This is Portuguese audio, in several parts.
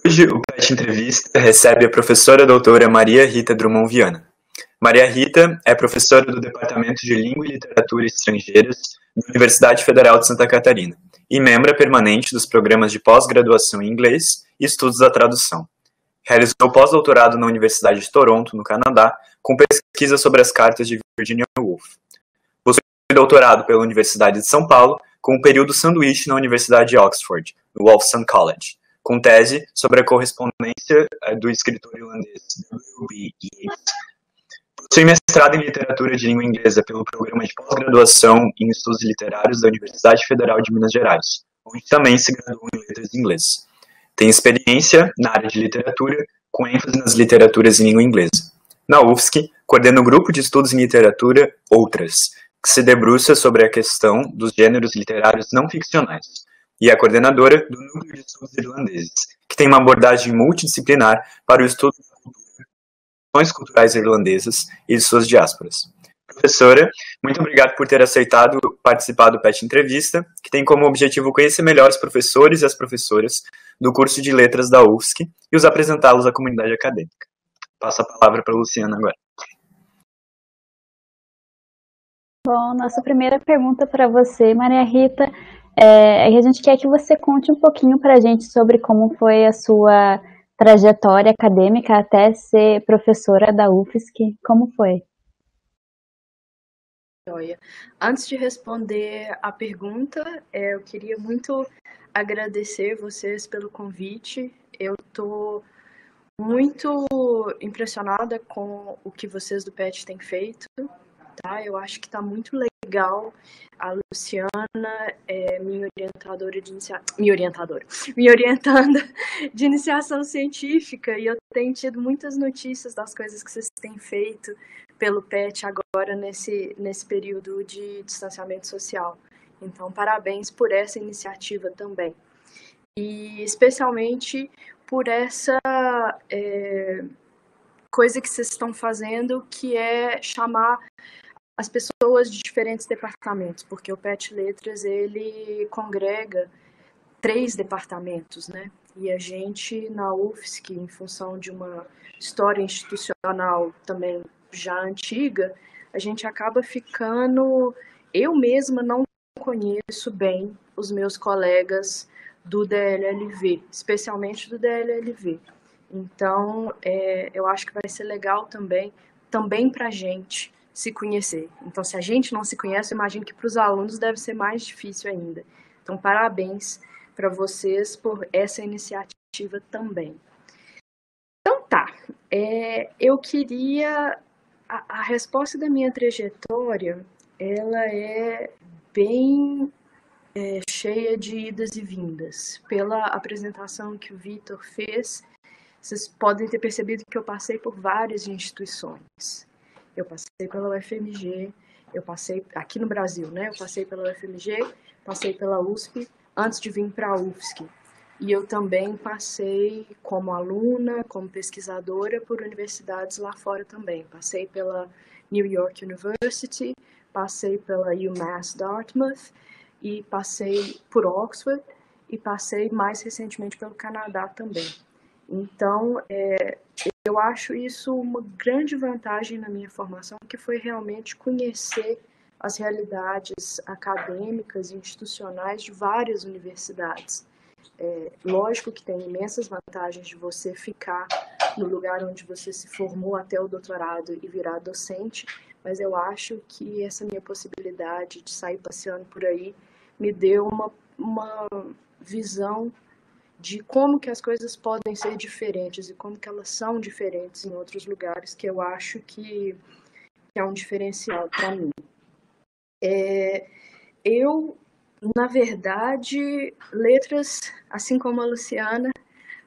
Hoje o PET Entrevista recebe a professora doutora Maria Rita Drummond Viana. Maria Rita é professora do Departamento de Língua e Literatura Estrangeiras da Universidade Federal de Santa Catarina e membro permanente dos programas de pós-graduação em inglês e estudos da tradução. Realizou pós-doutorado na Universidade de Toronto, no Canadá, com pesquisa sobre as cartas de Virginia Woolf. Possui doutorado pela Universidade de São Paulo, com o período sanduíche na Universidade de Oxford, no Wolfson College, com tese sobre a correspondência eh, do escritor irlandês W.B. Yeats. Possui mestrado em literatura de língua inglesa pelo programa de pós-graduação em estudos literários da Universidade Federal de Minas Gerais, onde também se graduou em letras inglês. Tem experiência na área de literatura, com ênfase nas literaturas em língua inglesa. Na UFSC, coordena o grupo de estudos em literatura Outras, que se debruça sobre a questão dos gêneros literários não ficcionais, e é coordenadora do Núcleo de Estudos Irlandeses, que tem uma abordagem multidisciplinar para o estudo das culturais irlandesas e de suas diásporas. Professora, muito obrigado por ter aceitado participar do PET Entrevista, que tem como objetivo conhecer melhor os professores e as professoras do curso de Letras da UFSC e os apresentá-los à comunidade acadêmica. Passo a palavra para a Luciana agora. Bom, nossa primeira pergunta para você, Maria Rita, é, a gente quer que você conte um pouquinho para a gente sobre como foi a sua trajetória acadêmica até ser professora da UFSC. Como foi? Antes de responder a pergunta, é, eu queria muito agradecer vocês pelo convite. Eu estou muito impressionada com o que vocês do PET têm feito. Tá? Eu acho que está muito legal. A Luciana é minha orientadora de iniciação. Minha orientadora. Me orientando de iniciação científica e eu tenho tido muitas notícias das coisas que vocês têm feito pelo PET agora nesse, nesse período de distanciamento social. Então, parabéns por essa iniciativa também. E especialmente por essa é, coisa que vocês estão fazendo, que é chamar as pessoas de diferentes departamentos, porque o PET Letras ele congrega três departamentos, né? E a gente na UFSC, em função de uma história institucional também já antiga, a gente acaba ficando. Eu mesma não conheço bem os meus colegas do DLLV, especialmente do DLLV. Então, é, eu acho que vai ser legal também, também para a gente se conhecer. Então, se a gente não se conhece, eu imagino que para os alunos deve ser mais difícil ainda. Então, parabéns para vocês por essa iniciativa também. Então, tá. É, eu queria. A, a resposta da minha trajetória ela é bem é, cheia de idas e vindas. Pela apresentação que o Vitor fez, vocês podem ter percebido que eu passei por várias instituições. Eu passei pela UFMG, eu passei aqui no Brasil, né? Eu passei pela UFMG, passei pela USP antes de vir para a UFSC. E eu também passei como aluna, como pesquisadora por universidades lá fora também. Passei pela New York University, passei pela UMass Dartmouth e passei por Oxford e passei mais recentemente pelo Canadá também. Então, é, eu acho isso uma grande vantagem na minha formação, que foi realmente conhecer as realidades acadêmicas e institucionais de várias universidades. É, lógico que tem imensas vantagens de você ficar no lugar onde você se formou até o doutorado e virar docente, mas eu acho que essa minha possibilidade de sair passeando por aí me deu uma, uma visão de como que as coisas podem ser diferentes e como que elas são diferentes em outros lugares, que eu acho que, que é um diferencial para mim. É, eu, na verdade, letras, assim como a Luciana,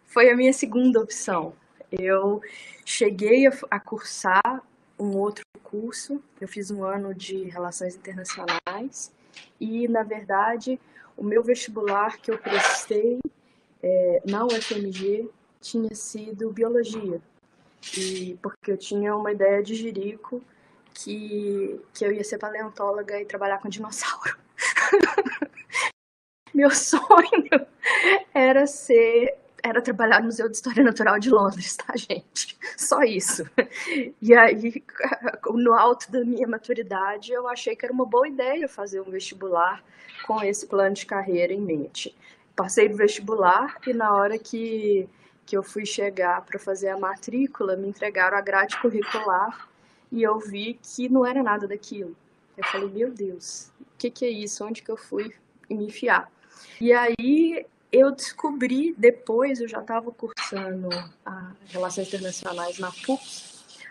foi a minha segunda opção. Eu cheguei a, a cursar um outro curso, eu fiz um ano de Relações Internacionais e, na verdade, o meu vestibular que eu prestei é, na UFMG tinha sido biologia. E porque eu tinha uma ideia de jirico que, que eu ia ser paleontóloga e trabalhar com dinossauro. Meu sonho era ser era trabalhar no Museu de História Natural de Londres, tá, gente? Só isso. E aí, no alto da minha maturidade, eu achei que era uma boa ideia fazer um vestibular com esse plano de carreira em mente. Passei no vestibular e na hora que, que eu fui chegar para fazer a matrícula, me entregaram a grade curricular e eu vi que não era nada daquilo. Eu falei, meu Deus, o que, que é isso? Onde que eu fui me enfiar? E aí eu descobri depois, eu já estava cursando Relações Internacionais na PUC.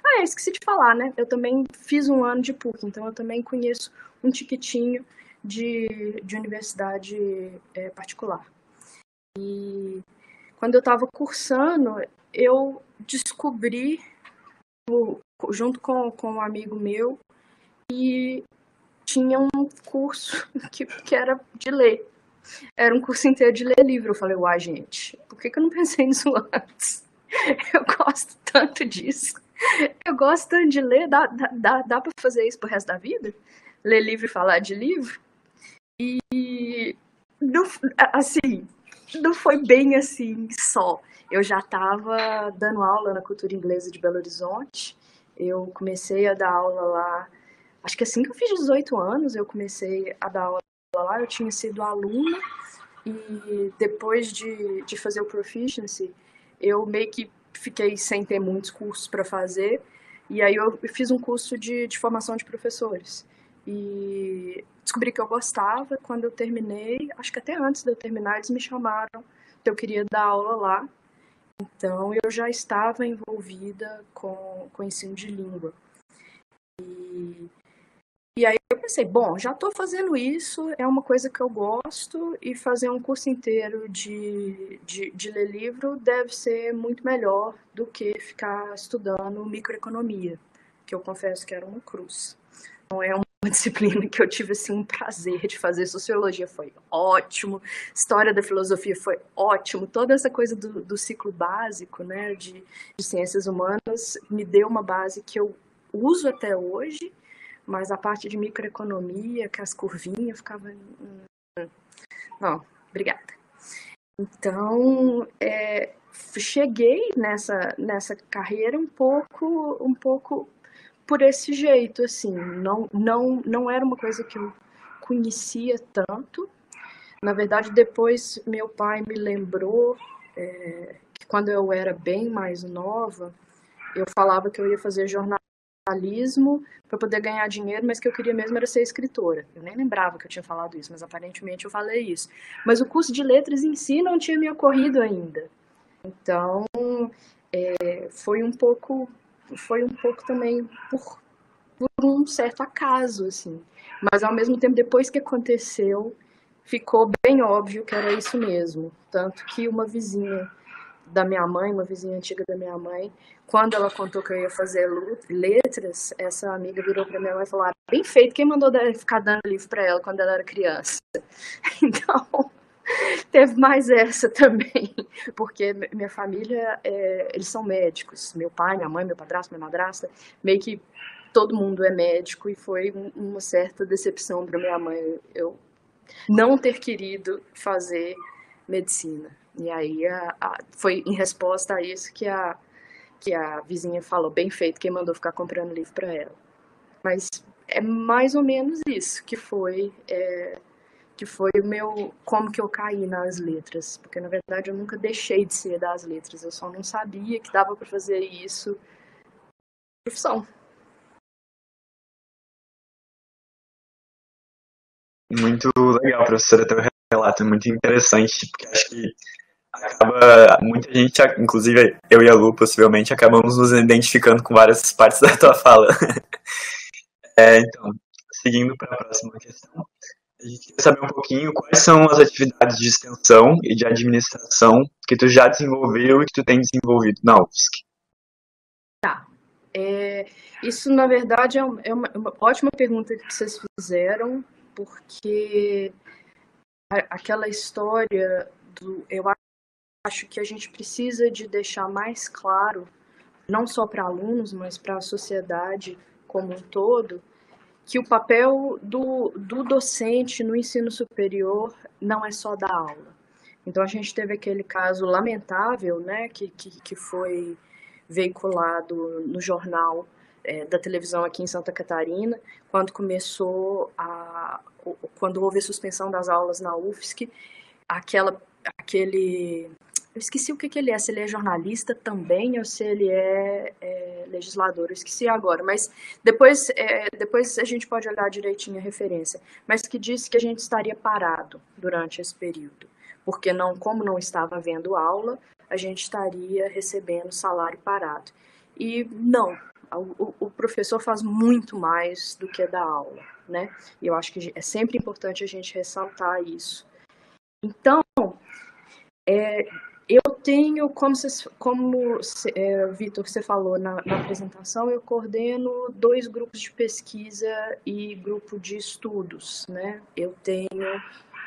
Ah, é, esqueci de falar, né? Eu também fiz um ano de PUC, então eu também conheço um tiquitinho de, de universidade é, particular. E quando eu estava cursando, eu descobri, junto com, com um amigo meu, que tinha um curso que, que era de ler. Era um curso inteiro de ler livro. Eu falei, uai, gente, por que, que eu não pensei nisso antes? Eu gosto tanto disso. Eu gosto tanto de ler. Dá, dá, dá pra fazer isso pro resto da vida? Ler livro e falar de livro? E, assim, não foi bem assim só. Eu já estava dando aula na cultura inglesa de Belo Horizonte. Eu comecei a dar aula lá, acho que assim que eu fiz 18 anos, eu comecei a dar aula lá, eu tinha sido aluna e depois de, de fazer o proficiency, eu meio que fiquei sem ter muitos cursos para fazer e aí eu fiz um curso de, de formação de professores e descobri que eu gostava. Quando eu terminei, acho que até antes de eu terminar, eles me chamaram que eu queria dar aula lá. Então eu já estava envolvida com, com ensino de língua. E e aí eu pensei, bom, já estou fazendo isso, é uma coisa que eu gosto, e fazer um curso inteiro de, de, de, ler livro deve ser muito melhor do que ficar estudando microeconomia, que eu confesso que era uma cruz. Não é uma disciplina que eu tive assim, um prazer de fazer. Sociologia foi ótimo, história da filosofia foi ótimo, toda essa coisa do, do ciclo básico né, de, de ciências humanas me deu uma base que eu uso até hoje mas a parte de microeconomia, que as curvinhas ficavam. Hum, não, obrigada. Então, é, cheguei nessa, nessa carreira um pouco, um pouco por esse jeito, assim. Não, não, não era uma coisa que eu conhecia tanto. Na verdade, depois meu pai me lembrou é, que quando eu era bem mais nova, eu falava que eu ia fazer jornalismo para poder ganhar dinheiro, mas que eu queria mesmo era ser escritora. Eu nem lembrava que eu tinha falado isso, mas aparentemente eu falei isso. Mas o curso de letras em si não tinha me ocorrido ainda. Então, é, foi um pouco, foi um pouco também por, por um certo acaso, assim. Mas ao mesmo tempo, depois que aconteceu, ficou bem óbvio que era isso mesmo. Tanto que uma vizinha da minha mãe, uma vizinha antiga da minha mãe, quando ela contou que eu ia fazer letras, essa amiga virou para minha mãe e falou: ah, bem feito, quem mandou ficar dando livro para ela quando ela era criança? Então, teve mais essa também, porque minha família, é, eles são médicos, meu pai, minha mãe, meu padrasto, minha madrasta, meio que todo mundo é médico e foi uma certa decepção para minha mãe eu não ter querido fazer medicina. E aí a, a, foi em resposta a isso que a, que a vizinha falou, bem feito, quem mandou ficar comprando livro para ela. Mas é mais ou menos isso que foi é, que foi o meu como que eu caí nas letras, porque na verdade eu nunca deixei de ser das letras, eu só não sabia que dava para fazer isso profissão. Muito legal, professora, teu relato é muito interessante, porque acho que acaba muita gente, inclusive eu e a Lu, possivelmente, acabamos nos identificando com várias partes da tua fala. é, então, seguindo para a próxima questão, a gente quer saber um pouquinho quais são as atividades de extensão e de administração que tu já desenvolveu e que tu tem desenvolvido na UFSC. Tá. É, isso, na verdade, é uma, é uma ótima pergunta que vocês fizeram, porque aquela história do. Eu acho que a gente precisa de deixar mais claro, não só para alunos, mas para a sociedade como um todo, que o papel do, do docente no ensino superior não é só dar aula. Então a gente teve aquele caso lamentável, né, que, que, que foi veiculado no jornal é, da televisão aqui em Santa Catarina, quando começou a, quando houve a suspensão das aulas na UFSC, aquela, aquele, eu esqueci o que, que ele é, se ele é jornalista também ou se ele é, é legislador, esqueci agora, mas depois, é, depois a gente pode olhar direitinho a referência, mas que disse que a gente estaria parado durante esse período porque não, como não estava havendo aula, a gente estaria recebendo salário parado. E não, o, o, professor faz muito mais do que dar aula, né? E eu acho que é sempre importante a gente ressaltar isso. Então, é, eu tenho, como, cê, como é, Vitor, você falou na, na, apresentação, eu coordeno dois grupos de pesquisa e grupo de estudos, né? Eu tenho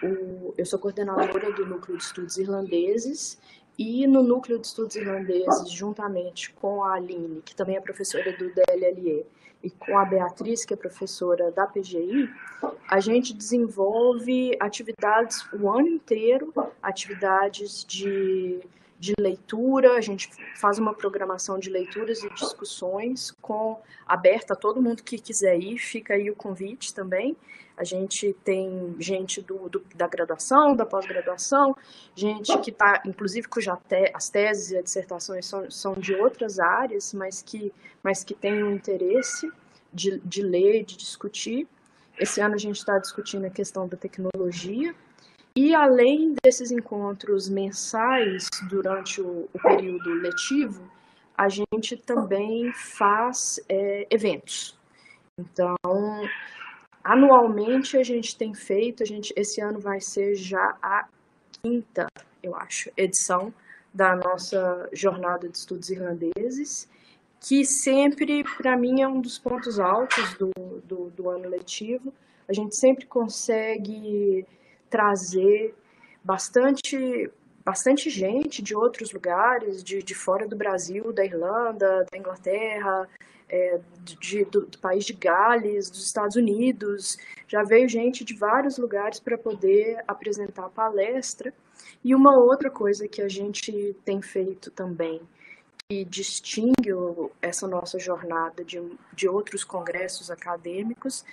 o, eu sou coordenadora do Núcleo de Estudos Irlandeses e no Núcleo de Estudos Irlandeses, juntamente com a Aline, que também é professora do DLLE, e com a Beatriz, que é professora da PGI, a gente desenvolve atividades o ano inteiro, atividades de, de leitura, a gente faz uma programação de leituras e discussões com aberta a todo mundo que quiser ir, fica aí o convite também. A gente tem gente do, do da graduação, da pós-graduação, gente que está, inclusive, cuja te, as teses e as dissertações são, são de outras áreas, mas que, mas que tem um interesse de, de ler, de discutir. Esse ano a gente está discutindo a questão da tecnologia. E além desses encontros mensais durante o, o período letivo, a gente também faz é, eventos. Então, Anualmente a gente tem feito, a gente esse ano vai ser já a quinta, eu acho, edição da nossa jornada de estudos irlandeses, que sempre, para mim, é um dos pontos altos do, do, do ano letivo. A gente sempre consegue trazer bastante bastante gente de outros lugares, de, de fora do Brasil, da Irlanda, da Inglaterra, é, de, do, do, país de Gales, dos Estados Unidos, já veio gente de vários lugares para poder apresentar a palestra. E uma outra coisa que a gente tem feito também, que distingue essa nossa jornada de, de outros congressos acadêmicos,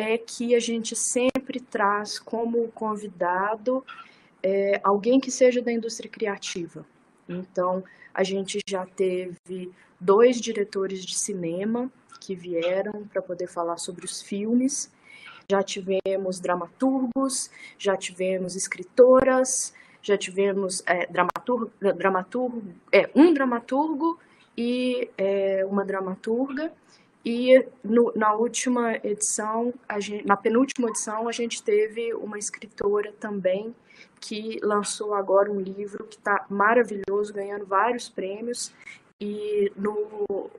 é que a gente sempre traz como convidado é, alguém que seja da indústria criativa. Então, a gente já teve dois diretores de cinema que vieram para poder falar sobre os filmes. Já tivemos dramaturgos, já tivemos escritoras, já tivemos é, dramaturgo, dramaturgo, é, um dramaturgo e é, uma dramaturga. E no, na última edição, gente, na penúltima edição, a gente teve uma escritora também que lançou agora um livro que está maravilhoso, ganhando vários prêmios. E no,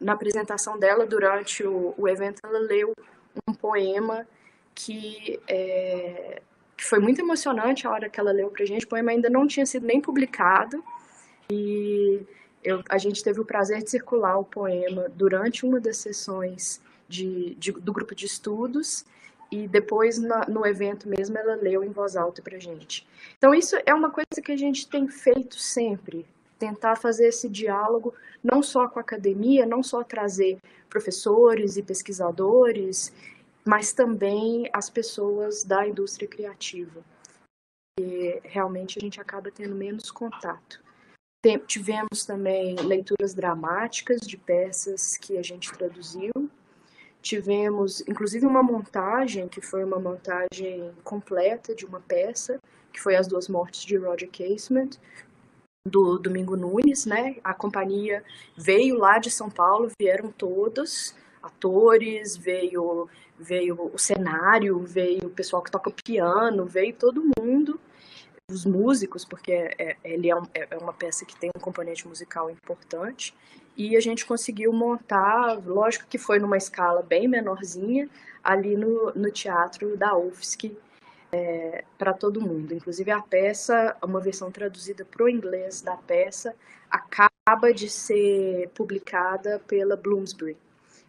na apresentação dela, durante o, o evento, ela leu um poema que, é, que foi muito emocionante a hora que ela leu para gente. O poema ainda não tinha sido nem publicado. E eu, a gente teve o prazer de circular o poema durante uma das sessões de, de, do grupo de estudos e depois na, no evento mesmo ela leu em voz alta para gente. Então isso é uma coisa que a gente tem feito sempre, tentar fazer esse diálogo não só com a academia, não só trazer professores e pesquisadores, mas também as pessoas da indústria criativa. E realmente a gente acaba tendo menos contato. Tivemos também leituras dramáticas de peças que a gente traduziu. Tivemos, inclusive, uma montagem, que foi uma montagem completa de uma peça, que foi As Duas Mortes de Roger Casement, do Domingo Nunes, né? A companhia veio lá de São Paulo, vieram todos, atores, veio, veio o cenário, veio o pessoal que toca piano, veio todo mundo os músicos, porque é, é, ele é, um, é, é, uma peça que tem um componente musical importante, e a gente conseguiu montar, lógico que foi numa escala bem menorzinha, ali no, no teatro da UFSC, é, para todo mundo. Inclusive a peça, uma versão traduzida para o inglês da peça, acaba de ser publicada pela Bloomsbury.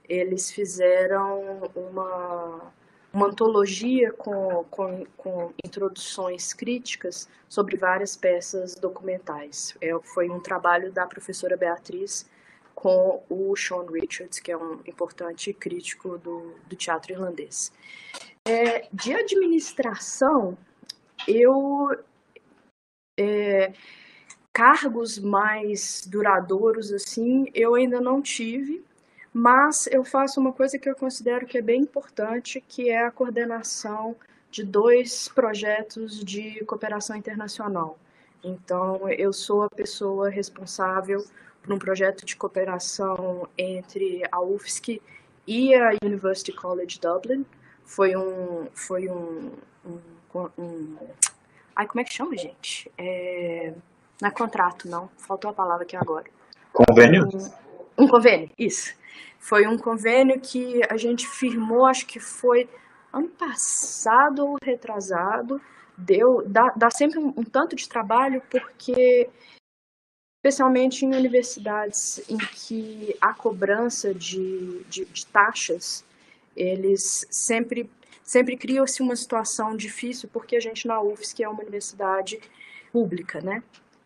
Eles fizeram uma uma antologia com, com, com, introduções críticas sobre várias peças documentais. É, foi um trabalho da professora Beatriz com o Sean Richards, que é um importante crítico do, do teatro irlandês. É, de administração, eu. É, cargos mais duradouros assim, eu ainda não tive, mas eu faço uma coisa que eu considero que é bem importante, que é a coordenação de dois projetos de cooperação internacional. Então, eu sou a pessoa responsável por um projeto de cooperação entre a UFSC e a University College Dublin. Foi um, foi um, um, um ai, como é que chama, gente? É, não é contrato, não. Faltou a palavra aqui agora. Convênio? Um, um convênio, isso. Foi um convênio que a gente firmou, acho que foi ano passado ou retrasado. Deu, dá, dá sempre um, um tanto de trabalho, porque, especialmente em universidades em que a cobrança de, de, de taxas, eles sempre, sempre criam-se uma situação difícil, porque a gente na UFSC é uma universidade pública, né?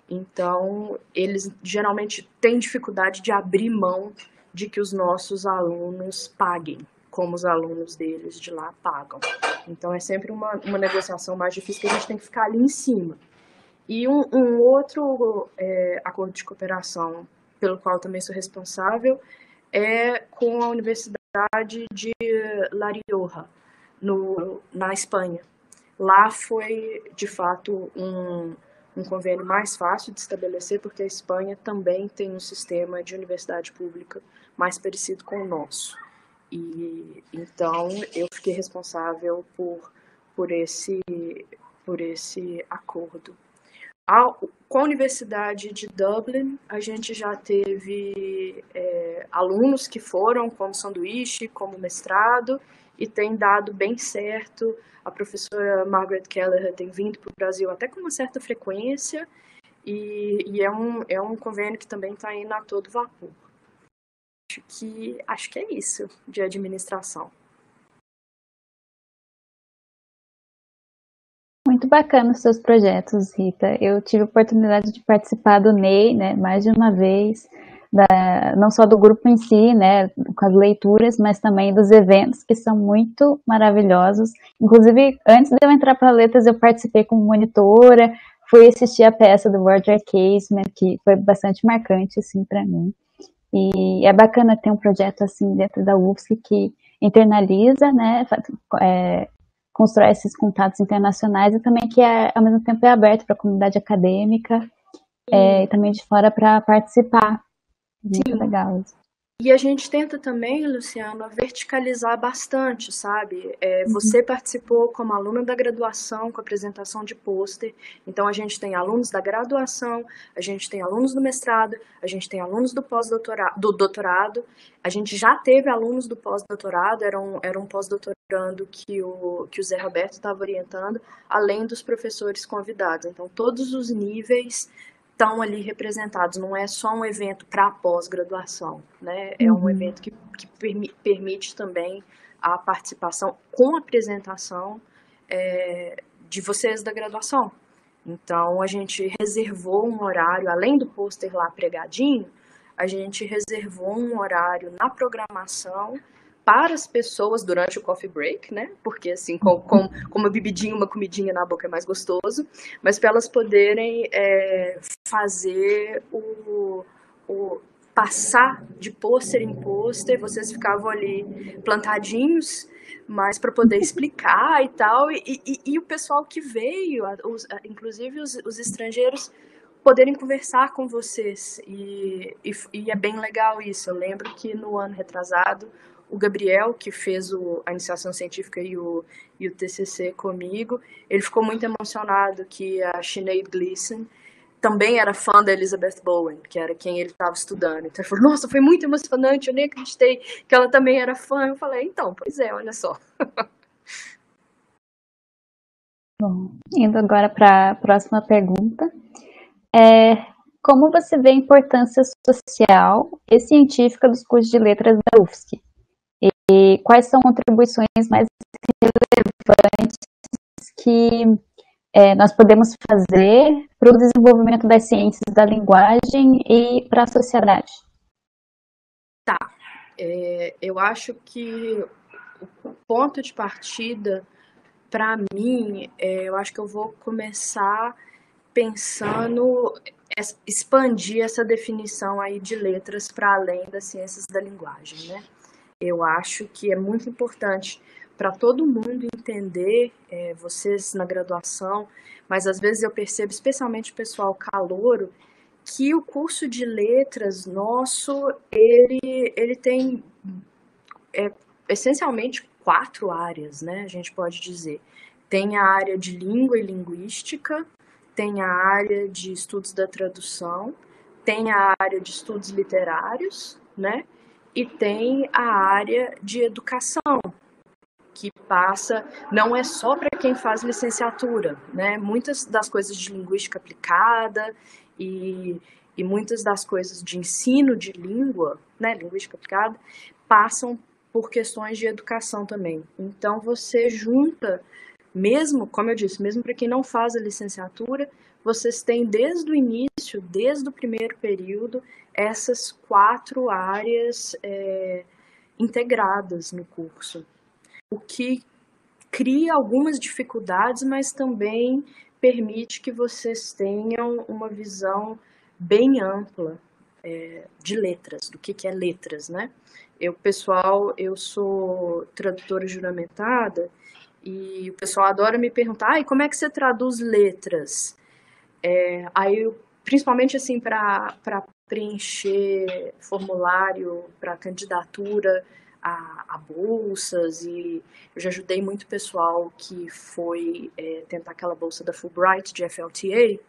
Então, eles geralmente têm dificuldade de abrir mão de que os nossos alunos paguem, como os alunos deles de lá pagam. Então é sempre uma, uma negociação mais difícil que a gente tem que ficar ali em cima. E um, um outro é, acordo de cooperação pelo qual também sou responsável é com a Universidade de La Rioja, no, na Espanha. Lá foi, de fato, um, um convênio mais fácil de estabelecer, porque a Espanha também tem um sistema de universidade pública mais parecido com o nosso. E então eu fiquei responsável por, por, esse, por esse acordo. A, com a Universidade de Dublin, a gente já teve é, alunos que foram como sanduíche, como mestrado, e tem dado bem certo. A professora Margaret Keller tem vindo para o Brasil até com uma certa frequência, e, e é, um, é um convênio que também está indo a todo vapor acho que acho que é isso de administração. Muito bacana os seus projetos, Rita. Eu tive a oportunidade de participar do NEI, né, mais de uma vez, da, não só do grupo em si, né, com as leituras, mas também dos eventos que são muito maravilhosos. Inclusive, antes de eu entrar para letras, eu participei como monitora, fui assistir a peça do Roger Casement, que foi bastante marcante assim para mim. E é bacana ter um projeto assim dentro da UFSC que internaliza, né, é, constrói esses contatos internacionais e também que é, ao mesmo tempo é aberto para a comunidade acadêmica é, e também de fora para participar. Muito Sim. legal. E a gente tenta também, Luciano, verticalizar bastante, sabe? É, uhum. Você participou como aluna da graduação com apresentação de pôster, então a gente tem alunos da graduação, a gente tem alunos do mestrado, a gente tem alunos do pós-doutorado, do doutorado, a gente já teve alunos do pós-doutorado, era um, era um pós-doutorando que o, que o Zé Roberto estava orientando, além dos professores convidados. Então, todos os níveis estão ali representados, não é só um evento para pós-graduação, né? É um uhum. evento que, que permi permite também a participação com apresentação é, de vocês da graduação. Então, a gente reservou um horário, além do pôster lá pregadinho, a gente reservou um horário na programação para as pessoas durante o coffee break, né? Porque assim, com, com, com uma bebidinha, uma comidinha na boca é mais gostoso, mas para elas poderem é, fazer o, o passar de pôster em pôster, vocês ficavam ali plantadinhos, mas para poder explicar e tal, e, e, e, o pessoal que veio, os, inclusive os, os estrangeiros, poderem conversar com vocês. E, e, e, é bem legal isso. Eu lembro que no ano retrasado, o Gabriel, que fez o, a iniciação científica e o, e o TCC comigo, ele ficou muito emocionado que a Sinead Gleason também era fã da Elizabeth Bowen, que era quem ele estava estudando. Então ele falou, nossa, foi muito emocionante, eu nem acreditei que ela também era fã. Eu falei, então, pois é, olha só. Bom, indo agora para a próxima pergunta. É, como você vê a importância social e científica dos cursos de letras da UFSC? E quais são contribuições mais importantes que é, nós podemos fazer para o desenvolvimento das ciências da linguagem e para a sociedade? Tá. É, eu acho que o ponto de partida, para mim, é, eu acho que eu vou começar pensando expandir essa definição aí de letras para além das ciências da linguagem, né? Eu acho que é muito importante para todo mundo entender, é, vocês na graduação, mas às vezes eu percebo, especialmente o pessoal calouro, que o curso de letras nosso, ele, ele tem é, essencialmente quatro áreas, né? A gente pode dizer. Tem a área de língua e linguística, tem a área de estudos da tradução, tem a área de estudos literários, né? E tem a área de educação, que passa não é só para quem faz licenciatura, né? Muitas das coisas de linguística aplicada e, e muitas das coisas de ensino de língua, né, linguística aplicada, passam por questões de educação também. Então você junta, mesmo, como eu disse, mesmo para quem não faz a licenciatura, vocês têm desde o início, desde o primeiro período, essas quatro áreas é, integradas no curso o que cria algumas dificuldades, mas também permite que vocês tenham uma visão bem ampla é, de letras, do que, que é letras, né? Eu, pessoal, eu sou tradutora juramentada e o pessoal adora me perguntar, ah, como é que você traduz letras? É, aí, principalmente assim, para preencher formulário para candidatura a, a, bolsas e eu já ajudei muito pessoal que foi é, tentar aquela bolsa da Fulbright de FLTA,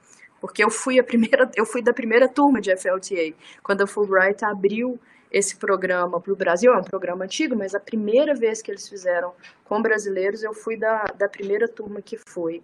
porque eu fui a primeira, eu fui da primeira turma de FLTA quando a Fulbright abriu esse programa para o Brasil, é um programa antigo, mas a primeira vez que eles fizeram com brasileiros, eu fui da, da primeira turma que foi.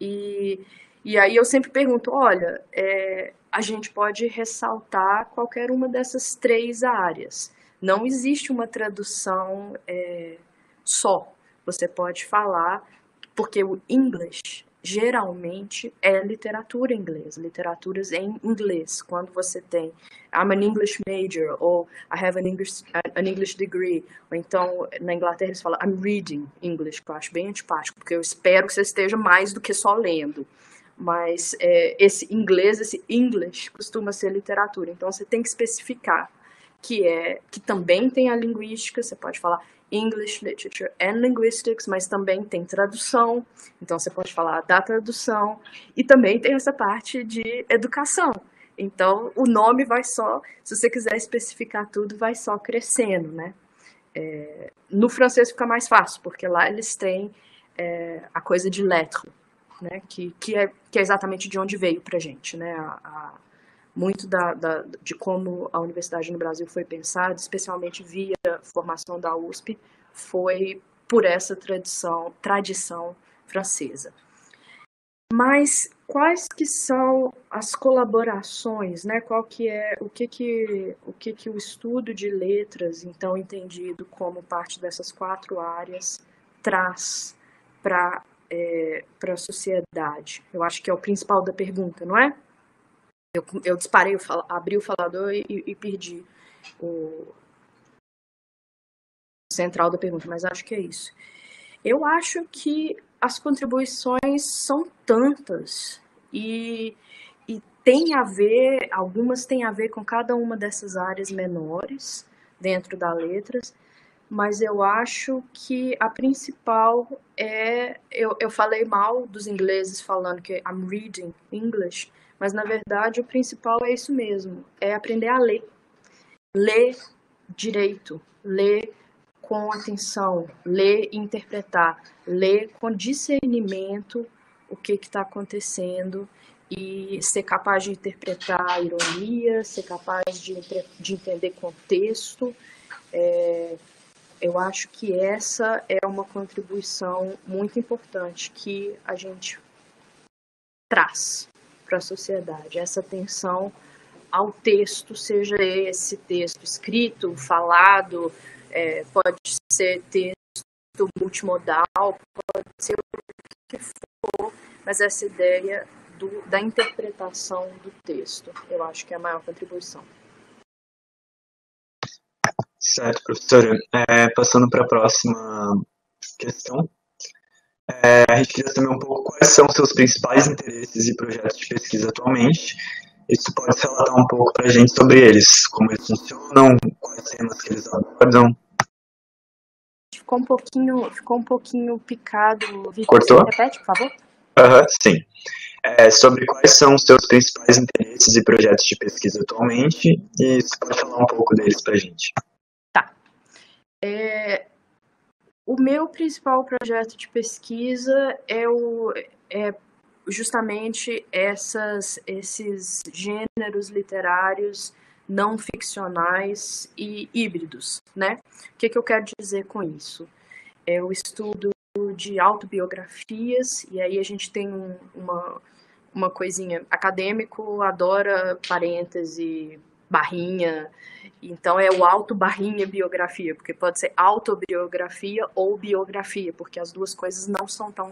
E, e aí eu sempre pergunto, olha, é, a gente pode ressaltar qualquer uma dessas três áreas. Não existe uma tradução é, só. Você pode falar, porque o English geralmente é literatura inglesa, literaturas em inglês. Quando você tem I'm an English major ou I have an English, an English degree, ou então na Inglaterra eles falam I'm reading English, que eu acho bem antipático, porque eu espero que você esteja mais do que só lendo. Mas é, esse inglês, esse English, costuma ser literatura. Então você tem que especificar que é que também tem a linguística, você pode falar English Literature and Linguistics, mas também tem tradução, então você pode falar da tradução, e também tem essa parte de educação. Então, o nome vai só, se você quiser especificar tudo, vai só crescendo, né? É, no francês fica mais fácil, porque lá eles têm é, a coisa de lettre, né? Que, que, é, que é exatamente de onde veio pra gente, né? A, a, muito da, da, de como a universidade no Brasil foi pensada, especialmente via formação da USP, foi por essa tradição, tradição francesa. Mas quais que são as colaborações, né? Qual que é o que que o que que o estudo de letras, então entendido como parte dessas quatro áreas, traz para é, para a sociedade? Eu acho que é o principal da pergunta, não é? Eu, eu disparei, abri o falador e, e perdi o central da pergunta, mas acho que é isso. Eu acho que as contribuições são tantas e, e tem a ver, algumas têm a ver com cada uma dessas áreas menores dentro da letras, mas eu acho que a principal é. Eu, eu falei mal dos ingleses falando que I'm reading English, mas na verdade o principal é isso mesmo, é aprender a ler. Ler direito, ler com atenção, ler e interpretar, ler com discernimento o que está acontecendo e ser capaz de interpretar a ironia, ser capaz de, de entender contexto. É, eu acho que essa é uma contribuição muito importante que a gente traz para a sociedade. Essa atenção ao texto, seja esse texto escrito, falado, é, pode ser texto multimodal, pode ser o que for, mas essa ideia do, da interpretação do texto, eu acho que é a maior contribuição. Certo, professora. É, passando para a próxima questão. É, a gente queria saber um pouco quais são os seus principais interesses e projetos de pesquisa atualmente. Isso pode relatar um pouco para a gente sobre eles, como eles funcionam, quais temas que eles abordam. Ficou um pouquinho, ficou um pouquinho picado. Victor, Cortou? Repete, por favor. Aham, sim. É, sobre quais são os seus principais interesses e projetos de pesquisa atualmente, e você pode falar um pouco deles para a gente. É, o meu principal projeto de pesquisa é, o, é justamente essas, esses gêneros literários não ficcionais e híbridos, né? O que, que eu quero dizer com isso? É o estudo de autobiografias, e aí a gente tem um, uma, uma coisinha, acadêmico adora parêntese, barrinha, então é o auto barrinha biografia, porque pode ser autobiografia ou biografia, porque as duas coisas não são tão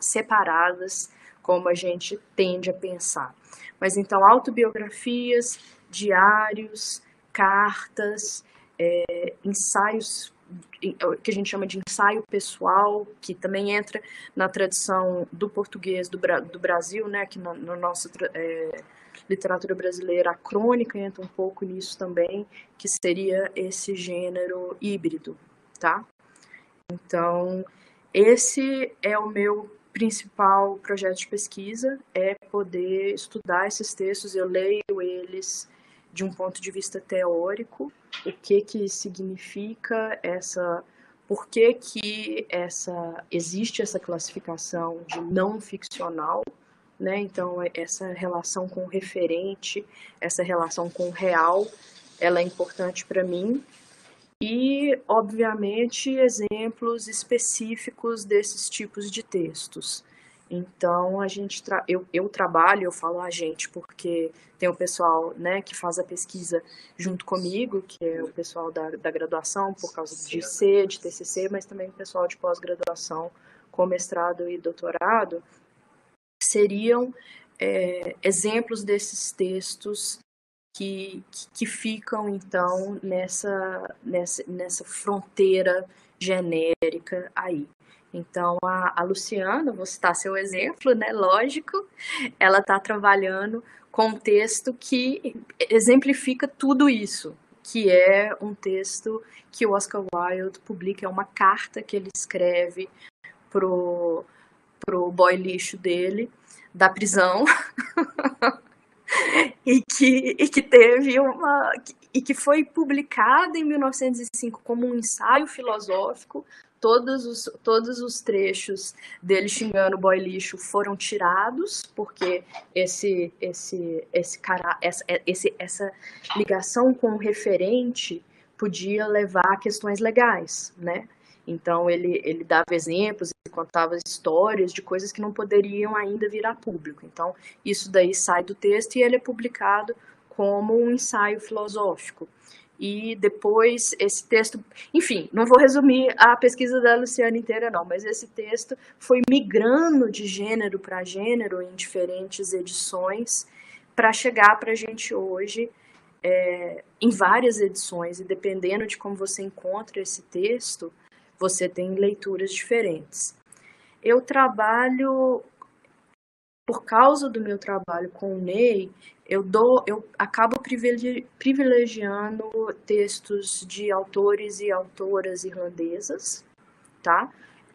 separadas como a gente tende a pensar. Mas então autobiografias, diários, cartas, é, ensaios que a gente chama de ensaio pessoal, que também entra na tradição do português do, do Brasil, né, que na, na nossa é, literatura brasileira, a crônica entra um pouco nisso também, que seria esse gênero híbrido, tá? Então, esse é o meu principal projeto de pesquisa, é poder estudar esses textos, eu leio eles de um ponto de vista teórico, o que que significa essa por que, que essa existe essa classificação de não ficcional né? Então, essa relação com o referente, essa relação com o real, ela é importante para mim. E, obviamente, exemplos específicos desses tipos de textos. Então, a gente tra eu, eu trabalho, eu falo a gente, porque tem o pessoal né, que faz a pesquisa junto comigo, que é o pessoal da, da graduação, por causa de C, de TCC, mas também o pessoal de pós-graduação com mestrado e doutorado, seriam é, exemplos desses textos que, que ficam, então, nessa, nessa, nessa fronteira genérica aí. Então, a, a Luciana, vou citar seu exemplo, né? Lógico, ela está trabalhando com um texto que exemplifica tudo isso, que é um texto que o Oscar Wilde publica, é uma carta que ele escreve pro pro boy lixo dele da prisão e, que, e que teve uma e que foi publicada em 1905 como um ensaio filosófico todos os, todos os trechos dele xingando o boy lixo foram tirados, porque esse, esse, esse cara, essa, esse, essa ligação com o referente podia levar a questões legais, né? Então ele, ele dava exemplos e contava histórias de coisas que não poderiam ainda virar público. Então isso daí sai do texto e ele é publicado como um ensaio filosófico. E depois esse texto, enfim, não vou resumir a pesquisa da Luciana inteira não, mas esse texto foi migrando de gênero para gênero em diferentes edições para chegar para a gente hoje é, em várias edições e dependendo de como você encontra esse texto, você tem leituras diferentes. Eu trabalho, por causa do meu trabalho com o Ney, eu dou, eu acabo privilegiando textos de autores e autoras irlandesas, tá?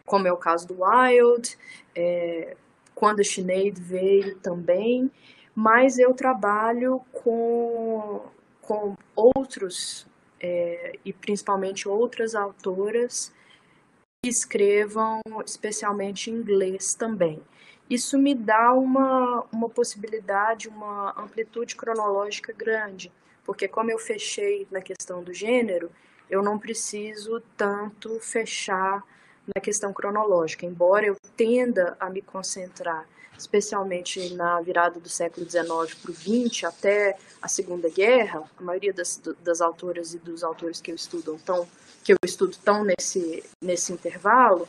Como é o caso do Wilde, é, quando a Sinead veio também, mas eu trabalho com, com outros, é, e principalmente outras autoras que escrevam especialmente em inglês também. Isso me dá uma, uma possibilidade, uma amplitude cronológica grande, porque como eu fechei na questão do gênero, eu não preciso tanto fechar na questão cronológica, embora eu tenda a me concentrar, especialmente na virada do século XIX para o XX, até a Segunda Guerra, a maioria das, das autoras e dos autores que eu estudo tão, que eu estudo estão nesse, nesse intervalo,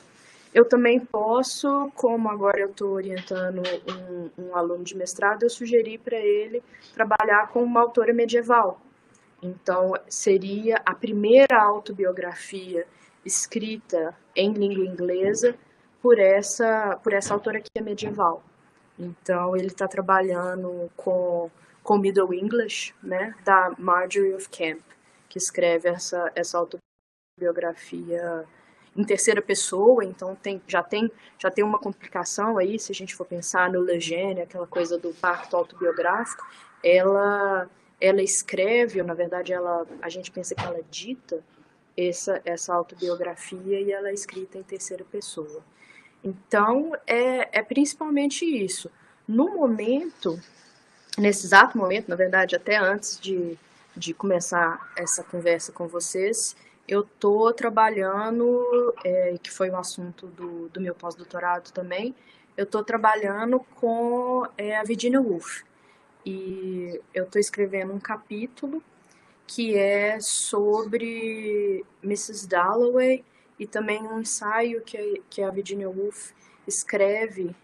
eu também posso, como agora eu estou orientando um, um, aluno de mestrado, eu sugeri para ele trabalhar com uma autora medieval. Então, seria a primeira autobiografia escrita em língua inglesa por essa, por essa autora que é medieval. Então, ele está trabalhando com, com Middle English, né, da Marjorie of Camp, que escreve essa, essa autobiografia em terceira pessoa, então tem, já, tem, já tem uma complicação aí, se a gente for pensar no Legene, aquela coisa do parto autobiográfico, ela, ela escreve, ou na verdade ela, a gente pensa que ela dita essa, essa autobiografia e ela é escrita em terceira pessoa. Então, é, é principalmente isso. No momento, nesse exato momento, na verdade, até antes de, de começar essa conversa com vocês, eu estou trabalhando, é, que foi um assunto do, do meu pós-doutorado também, eu estou trabalhando com é, a Virginia Woolf. E eu estou escrevendo um capítulo que é sobre Mrs. Dalloway e também um ensaio que, que a Virginia Woolf escreve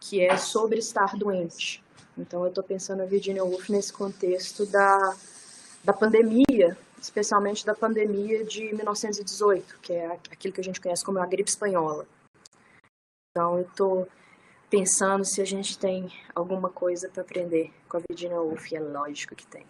que é sobre estar doente. Então eu estou pensando a Virginia Woolf nesse contexto da, da pandemia especialmente da pandemia de 1918, que é aquilo que a gente conhece como a gripe espanhola. Então, eu estou pensando se a gente tem alguma coisa para aprender com a Virginia Woolf, e é lógico que tem.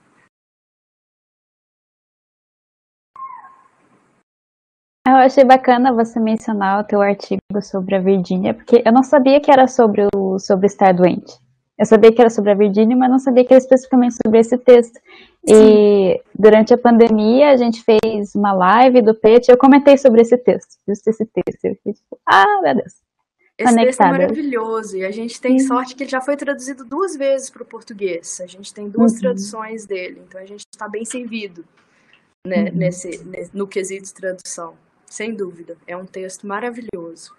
Eu achei bacana você mencionar o teu artigo sobre a Virgínia, porque eu não sabia que era sobre o sobre estar doente. Eu sabia que era sobre a Virgínia, mas não sabia que era especificamente sobre esse texto. Sim. E durante a pandemia a gente fez uma live do PET eu comentei sobre esse texto, justo esse texto. Eu fiquei tipo, ah, meu Deus. Esse texto é maravilhoso e a gente tem Sim. sorte que ele já foi traduzido duas vezes para o português. A gente tem duas uhum. traduções dele, então a gente está bem servido né, uhum. nesse, no quesito de tradução. Sem dúvida, é um texto maravilhoso.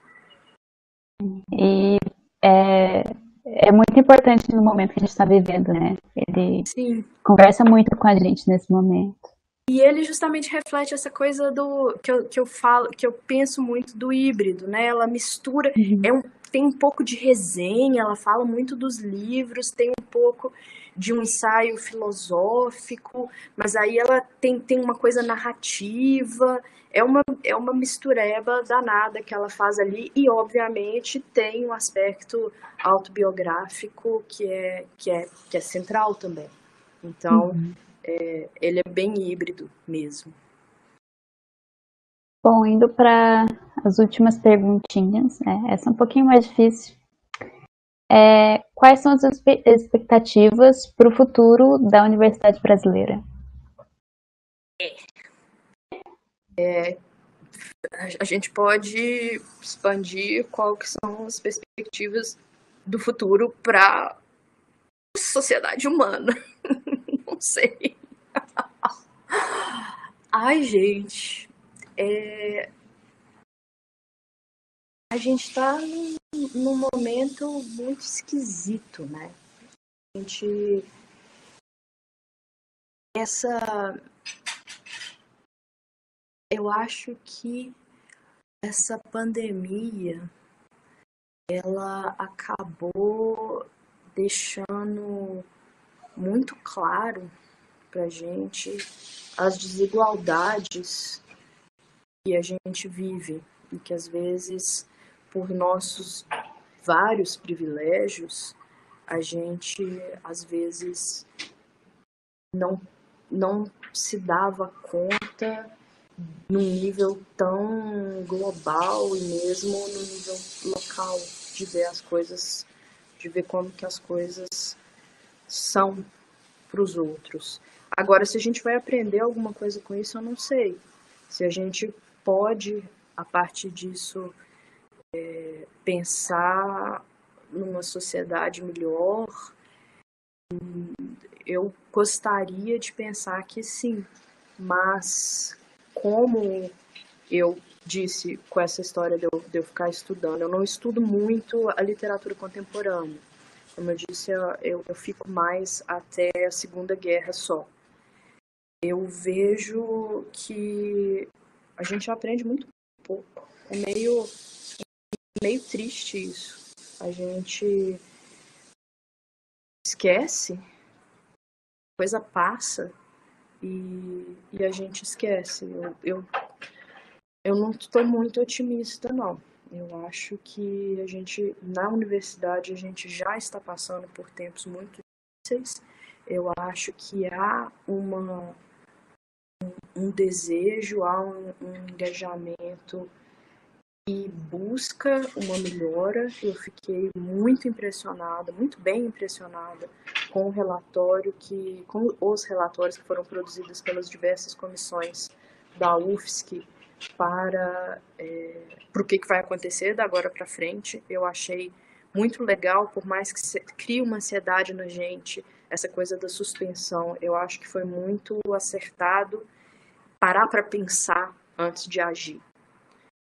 E é, é muito importante no momento que a gente está vivendo, né? Ele Sim. conversa muito com a gente nesse momento. E ele justamente reflete essa coisa do que eu, que eu falo, que eu penso muito do híbrido, né? Ela mistura, uhum. é um, tem um pouco de resenha, ela fala muito dos livros, tem um pouco de um ensaio filosófico, mas aí ela tem, tem uma coisa narrativa, é uma, é uma mistureba danada que ela faz ali, e obviamente tem um aspecto autobiográfico que é, que é, que é central também. Então, uhum. é, ele é bem híbrido mesmo. Bom, indo para as últimas perguntinhas, né? essa é um pouquinho mais difícil. É, quais são as expectativas para o futuro da Universidade Brasileira? É, a gente pode expandir quais são as perspectivas do futuro para a sociedade humana. Não sei. Ai, gente. É... A gente está num num momento muito esquisito, né? A gente. Essa. Eu acho que essa pandemia ela acabou deixando muito claro para gente as desigualdades que a gente vive e que às vezes por nossos vários privilégios, a gente às vezes não, não se dava conta num nível tão global e mesmo no nível local de ver as coisas, de ver como que as coisas são para os outros. Agora, se a gente vai aprender alguma coisa com isso, eu não sei. Se a gente pode, a partir disso, é, pensar numa sociedade melhor, eu gostaria de pensar que sim, mas como eu disse com essa história de eu, de eu ficar estudando. Eu não estudo muito a literatura contemporânea. Como eu disse, eu, eu fico mais até a Segunda Guerra só. Eu vejo que a gente aprende muito pouco. É meio, meio triste isso. A gente esquece, a coisa passa e, e a gente esquece. Eu, eu, eu não estou muito otimista, não. Eu acho que a gente, na universidade, a gente já está passando por tempos muito difíceis. Eu acho que há uma, um, um desejo, há um, um engajamento e busca uma melhora. Eu fiquei muito impressionada, muito bem impressionada com o relatório que, com os relatórios que foram produzidos pelas diversas comissões da UFSC para é, o que, que vai acontecer da agora para frente. Eu achei muito legal, por mais que se, crie uma ansiedade na gente, essa coisa da suspensão. Eu acho que foi muito acertado parar para pensar antes de agir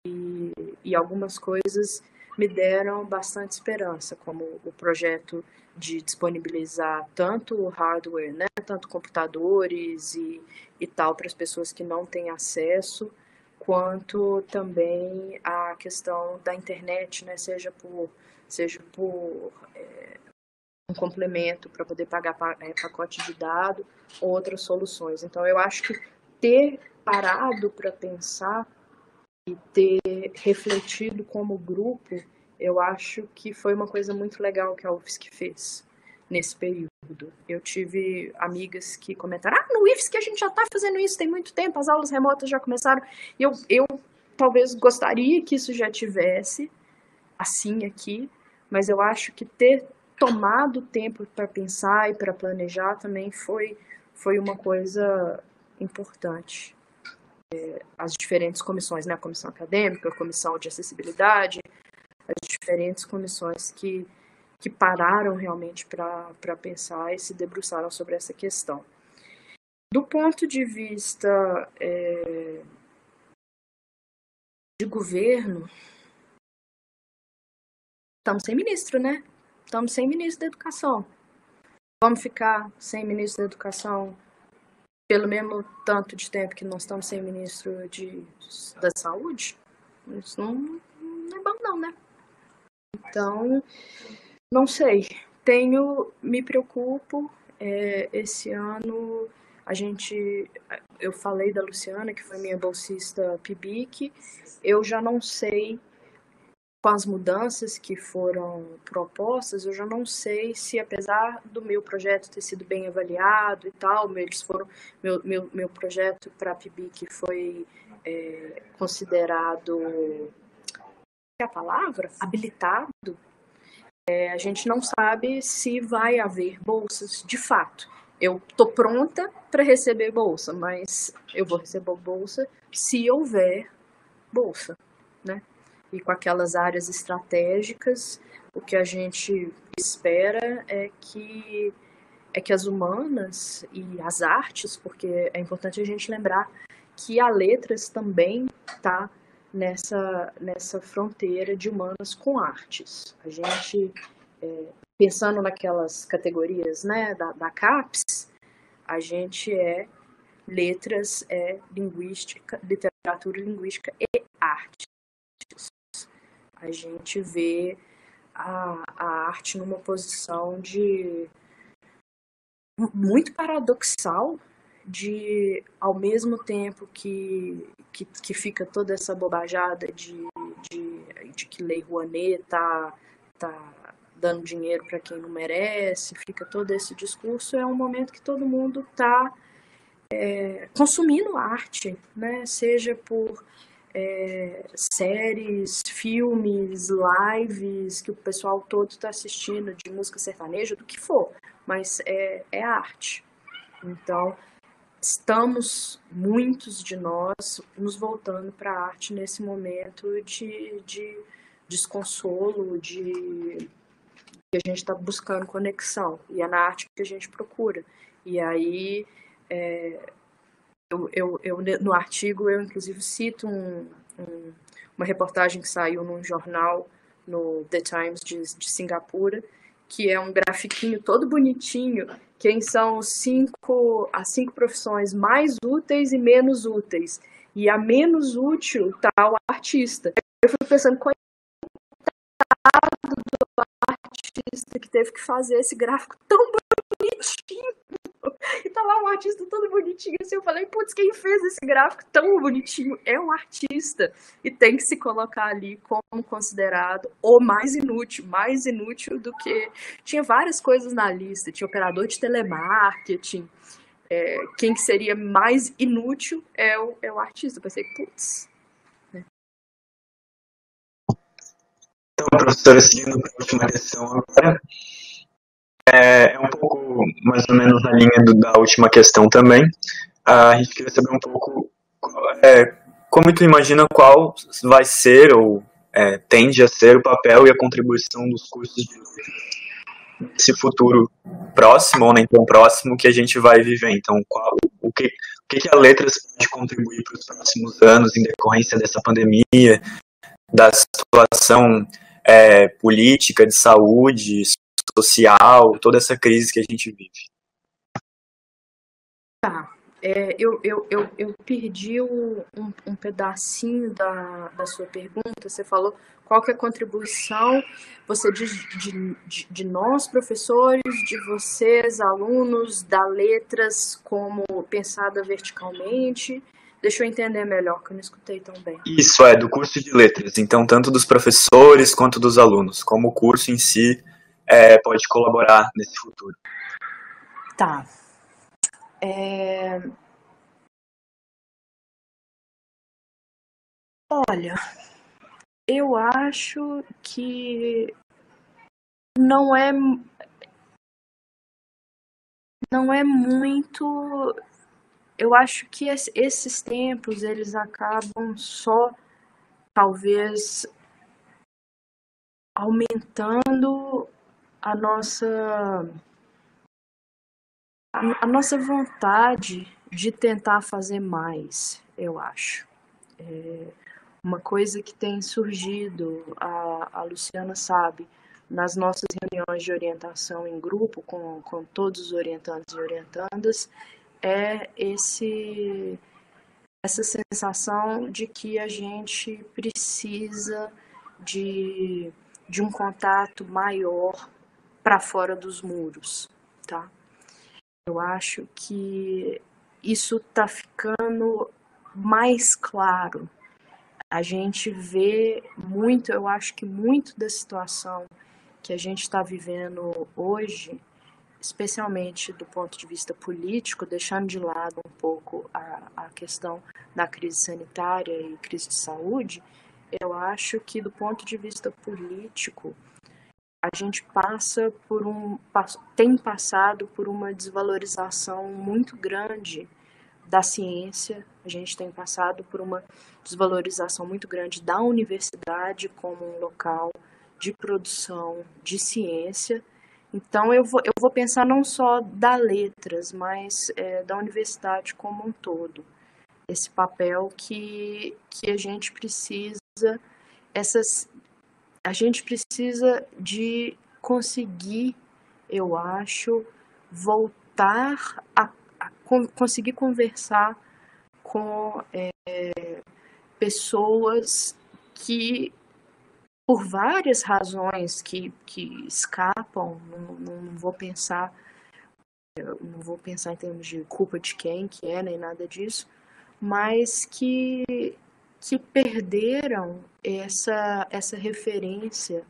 e, e algumas coisas me deram bastante esperança, como o projeto de disponibilizar tanto hardware, né, tanto computadores e, e tal para as pessoas que não têm acesso, quanto também a questão da internet, né, seja por seja por é, um complemento para poder pagar é, pacote de dado ou outras soluções. Então eu acho que ter parado para pensar e ter refletido como grupo, eu acho que foi uma coisa muito legal que a UFSC fez nesse período. Eu tive amigas que comentaram: ah, no UFSC a gente já está fazendo isso tem muito tempo, as aulas remotas já começaram. Eu, eu talvez gostaria que isso já tivesse assim aqui, mas eu acho que ter tomado tempo para pensar e para planejar também foi, foi uma coisa importante as diferentes comissões, né? A comissão acadêmica, a comissão de acessibilidade, diferentes comissões que, que pararam realmente para pensar e se debruçaram sobre essa questão. Do ponto de vista é, de governo, estamos sem ministro, né? Estamos sem ministro da educação. Vamos ficar sem ministro da educação pelo mesmo tanto de tempo que nós estamos sem ministro de, da saúde, isso não, não é bom não, né? Então, não sei. Tenho, me preocupo. É, esse ano a gente, eu falei da Luciana, que foi minha bolsista PIBIC. Eu já não sei com as mudanças que foram propostas, eu já não sei se, apesar do meu projeto ter sido bem avaliado e tal, eles foram meu, meu, meu projeto para a PIBIC foi é, considerado a palavra habilitado. É, a gente não sabe se vai haver bolsas de fato. Eu tô pronta para receber bolsa, mas eu vou receber bolsa se houver bolsa, né? e com aquelas áreas estratégicas, o que a gente espera é que é que as humanas e as artes, porque é importante a gente lembrar que a letras também está nessa nessa fronteira de humanas com artes. A gente é, pensando naquelas categorias, né, da, da CAPES, a gente é letras, é linguística, literatura linguística e arte a gente vê a, a arte numa posição de muito paradoxal de ao mesmo tempo que, que, que fica toda essa bobajada de, de, de que Lei Rouanet tá, tá dando dinheiro para quem não merece, fica todo esse discurso, é um momento que todo mundo está é, consumindo arte, né? seja por é, séries, filmes, lives que o pessoal todo está assistindo de música sertaneja, do que for, mas é, é arte. Então, estamos, muitos de nós, nos voltando para a arte nesse momento de, de desconsolo, de que a gente está buscando conexão, e é na arte que a gente procura. E aí, é, eu, eu, eu, no artigo eu inclusive cito um, um, uma reportagem que saiu num jornal no The Times de, de Singapura, que é um grafiquinho todo bonitinho, quem são cinco, as cinco profissões mais úteis e menos úteis. E a menos útil tá o artista. Eu fui pensando, coitado do artista que teve que fazer esse gráfico tão bonitinho. E tá lá um artista todo bonitinho assim. Eu falei, putz, quem fez esse gráfico tão bonitinho é um artista. E tem que se colocar ali como considerado o mais inútil, mais inútil do que. Tinha várias coisas na lista. Tinha operador de telemarketing. É, quem que seria mais inútil é o, é o artista. Eu pensei, putz. Né? Então, professora, seguindo para a última questão agora. É, é, um pouco mais ou menos na linha do, da última questão também. A gente queria saber um pouco é, como tu imagina qual vai ser ou é, tende a ser o papel e a contribuição dos cursos de nesse futuro próximo ou nem tão próximo que a gente vai viver. Então, qual, o, que, o que a Letras pode contribuir para os próximos anos em decorrência dessa pandemia, da situação é, política, de saúde, social, toda essa crise que a gente vive. Tá. É, eu, eu, eu, eu perdi um, um pedacinho da, da sua pergunta. Você falou qual que é a contribuição, você diz de, de, de nós, professores, de vocês, alunos, da letras como pensada verticalmente. Deixa eu entender melhor, que eu não escutei tão bem. Isso, é, do curso de letras. Então, tanto dos professores quanto dos alunos, como o curso em si é, pode colaborar nesse futuro? Tá. É... Olha, eu acho que não é não é muito eu acho que esses tempos eles acabam só talvez aumentando a nossa a, nossa vontade de tentar fazer mais, eu acho. É uma coisa que tem surgido, a, a Luciana sabe, nas nossas reuniões de orientação em grupo com, com todos os orientantes e orientandas, é esse essa sensação de que a gente precisa de, de um contato maior para fora dos muros, tá? Eu acho que isso está ficando mais claro. A gente vê muito, eu acho que muito da situação que a gente está vivendo hoje, especialmente do ponto de vista político, deixando de lado um pouco a, a questão da crise sanitária e crise de saúde, eu acho que do ponto de vista político, a gente passa por um tem passado por uma desvalorização muito grande da ciência, a gente tem passado por uma desvalorização muito grande da universidade como um local de produção de ciência. Então eu vou, eu vou pensar não só da letras, mas é, da universidade como um todo. Esse papel que, que a gente precisa, essas a gente precisa de conseguir, eu acho, voltar a, a conseguir conversar com é, pessoas que, por várias razões que, que escapam, não, não vou pensar não vou pensar em termos de culpa de quem que é nem nada disso, mas que que perderam essa, essa referência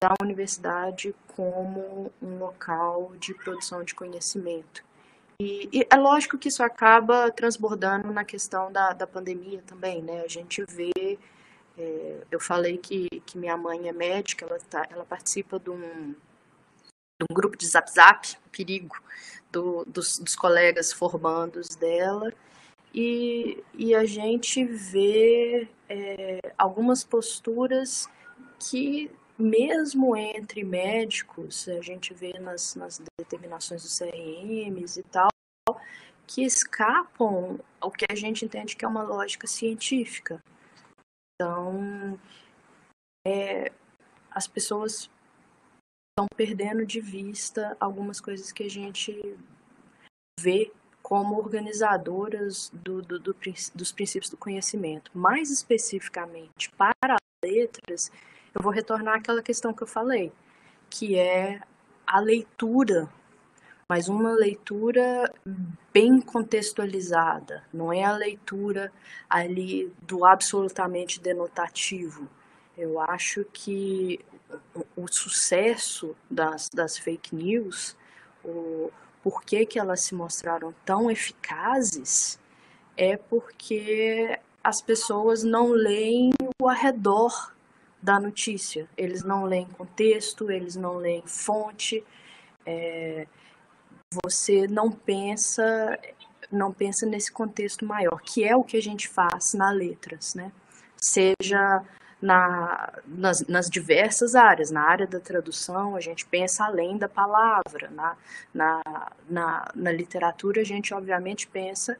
da universidade como um local de produção de conhecimento. E, e, é lógico que isso acaba transbordando na questão da, da pandemia também, né? A gente vê, é, eu falei que, que minha mãe é médica, ela, tá, ela participa de um, de um grupo de zap zap, perigo, do, dos, dos colegas formandos dela, e, e a gente vê é, algumas posturas que, mesmo entre médicos, a gente vê nas, nas determinações dos CRMs e tal, que escapam ao que a gente entende que é uma lógica científica. Então, é, as pessoas estão perdendo de vista algumas coisas que a gente vê como organizadoras do, do, do, dos princípios do conhecimento. Mais especificamente, para letras, eu vou retornar àquela questão que eu falei, que é a leitura, mas uma leitura bem contextualizada, não é a leitura ali do absolutamente denotativo. Eu acho que o, o sucesso das, das fake news, o, por que, que elas se mostraram tão eficazes, é porque as pessoas não leem o arredor da notícia. Eles não leem contexto, eles não leem fonte. É, você não pensa não pensa nesse contexto maior, que é o que a gente faz na letras, né? Seja na, nas, nas, diversas áreas. Na área da tradução, a gente pensa além da palavra. Na, na, na, na literatura, a gente obviamente pensa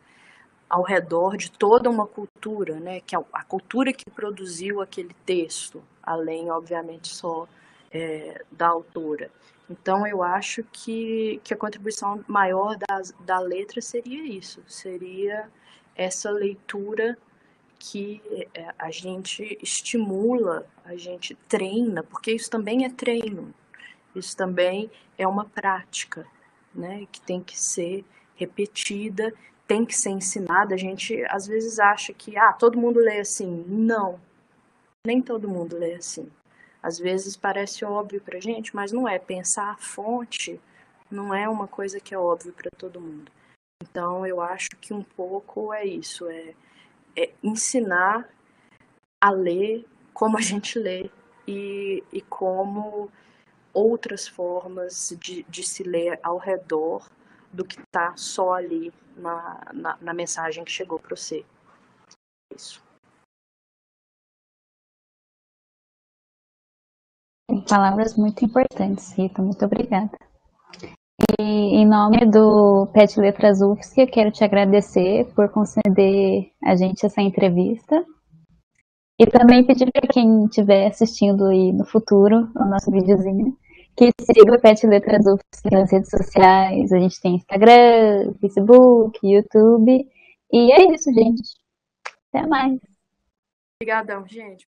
ao redor de toda uma cultura, né? que é a cultura que produziu aquele texto, além, obviamente, só é, da autora. Então, eu acho que, que a contribuição maior da, da letra seria isso, seria essa leitura que é, a gente estimula, a gente treina, porque isso também é treino, isso também é uma prática, né, que tem que ser repetida, tem que ser ensinada. A gente às vezes acha que ah, todo mundo lê assim. Não, nem todo mundo lê assim. Às vezes parece óbvio para gente, mas não é. Pensar a fonte não é uma coisa que é óbvio para todo mundo. Então eu acho que um pouco é isso, é é ensinar a ler como a gente lê e, e como outras formas de, de se ler ao redor do que está só ali na, na, na, mensagem que chegou para você. Isso. Palavras muito importantes, Rita. Muito obrigada. E em nome do PET Letras UFSC, eu quero te agradecer por conceder a gente essa entrevista. E também pedir para quem estiver assistindo aí no futuro o nosso videozinho, que siga o PET Letras UFSC nas redes sociais. A gente tem Instagram, Facebook, YouTube. E é isso, gente. Até mais. Obrigadão, gente.